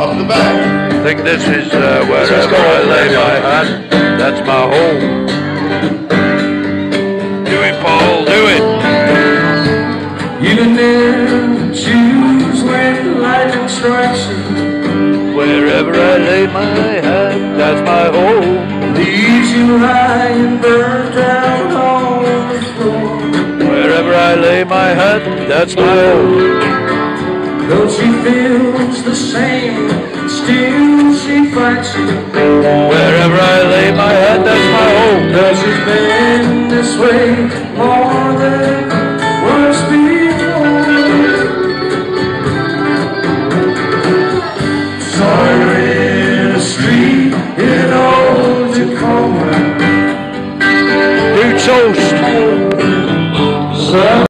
up the back. I Think this is uh, wherever I lay my hat. That's my home. Do it, Paul. Do it. You never choose when lightning strikes you. Wherever I lay my hat. That's my home. Leaves you lying burnt out on the floor. Wherever I lay my hat. That's my home. Though she feels the same, still she fights. Wherever I lay my head, that's my home. Cause it's been this way more than worse before. Sorry, the street in old Tacoma. New toast.